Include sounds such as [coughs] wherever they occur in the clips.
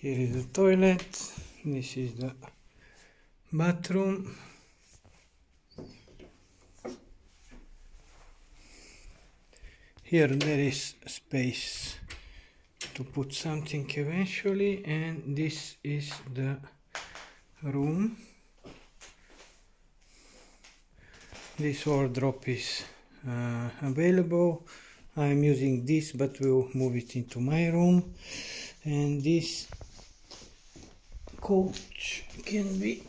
here is the toilet. This is the bathroom. Here there is space to put something eventually and this is the room. This wardrobe is uh, available. I'm using this but we'll move it into my room. And this coach can be.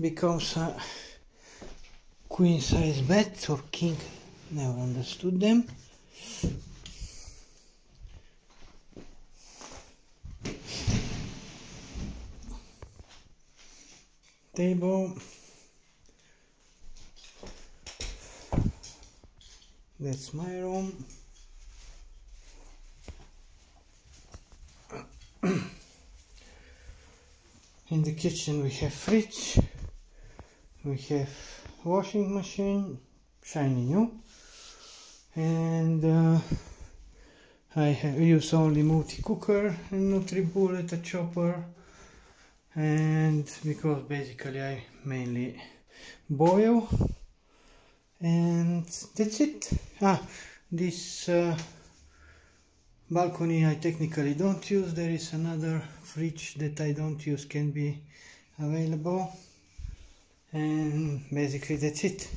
Becomes a uh, queen size bed or king never understood them. Table that's my room. [coughs] In the kitchen we have fridge. We have washing machine. Shiny new. And uh, I have use only multi cooker and NutriBullet a chopper. And because basically I mainly boil and that's it. Ah this uh, balcony I technically don't use. There is another fridge that I don't use can be available. And basically that's it